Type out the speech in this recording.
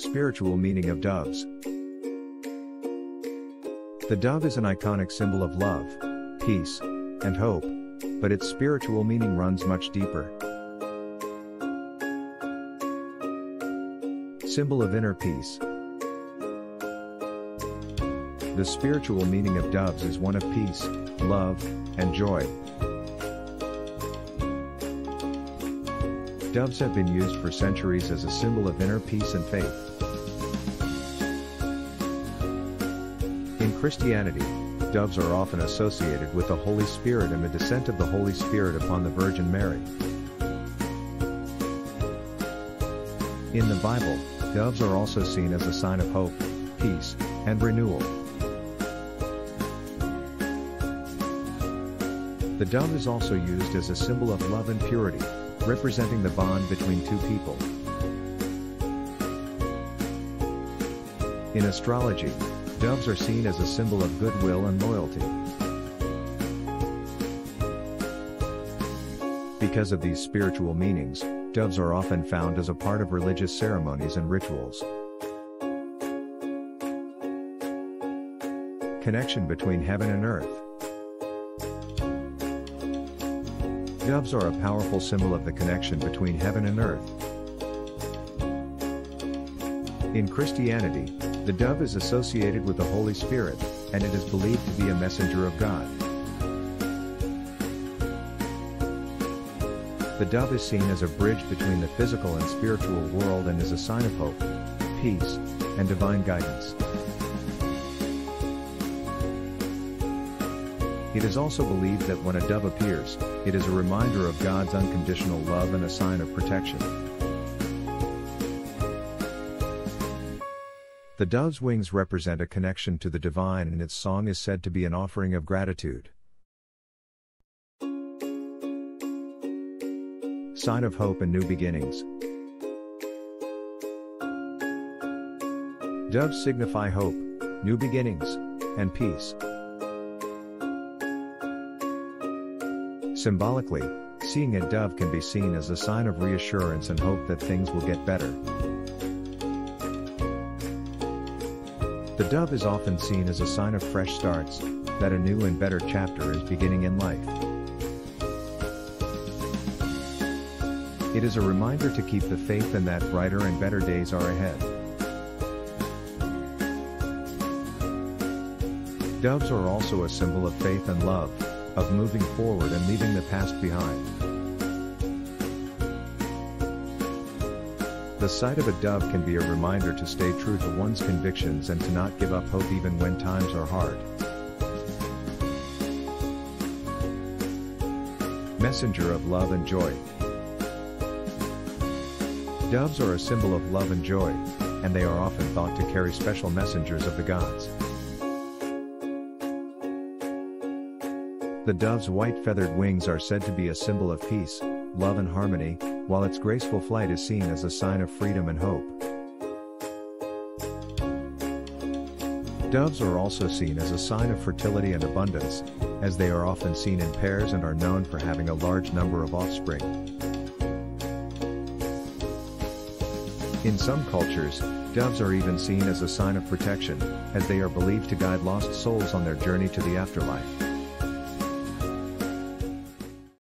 Spiritual meaning of doves. The dove is an iconic symbol of love, peace, and hope, but its spiritual meaning runs much deeper. Symbol of inner peace. The spiritual meaning of doves is one of peace, love, and joy. Doves have been used for centuries as a symbol of inner peace and faith. In Christianity, doves are often associated with the Holy Spirit and the descent of the Holy Spirit upon the Virgin Mary. In the Bible, doves are also seen as a sign of hope, peace, and renewal. The dove is also used as a symbol of love and purity, representing the bond between two people. In astrology, doves are seen as a symbol of goodwill and loyalty. Because of these spiritual meanings, doves are often found as a part of religious ceremonies and rituals. Connection between heaven and earth. Doves are a powerful symbol of the connection between heaven and earth. In Christianity, the dove is associated with the Holy Spirit, and it is believed to be a messenger of God. The dove is seen as a bridge between the physical and spiritual world and is a sign of hope, peace, and divine guidance. It is also believed that when a dove appears, it is a reminder of God's unconditional love and a sign of protection. The dove's wings represent a connection to the divine and its song is said to be an offering of gratitude. Sign of hope and new beginnings. Doves signify hope, new beginnings, and peace. Symbolically, seeing a dove can be seen as a sign of reassurance and hope that things will get better. The dove is often seen as a sign of fresh starts, that a new and better chapter is beginning in life. It is a reminder to keep the faith and that brighter and better days are ahead. Doves are also a symbol of faith and love, of moving forward and leaving the past behind. The sight of a dove can be a reminder to stay true to one's convictions and to not give up hope even when times are hard. Messenger of Love and Joy Doves are a symbol of love and joy, and they are often thought to carry special messengers of the gods. The dove's white feathered wings are said to be a symbol of peace, love and harmony, while its graceful flight is seen as a sign of freedom and hope. Doves are also seen as a sign of fertility and abundance, as they are often seen in pairs and are known for having a large number of offspring. In some cultures, doves are even seen as a sign of protection, as they are believed to guide lost souls on their journey to the afterlife.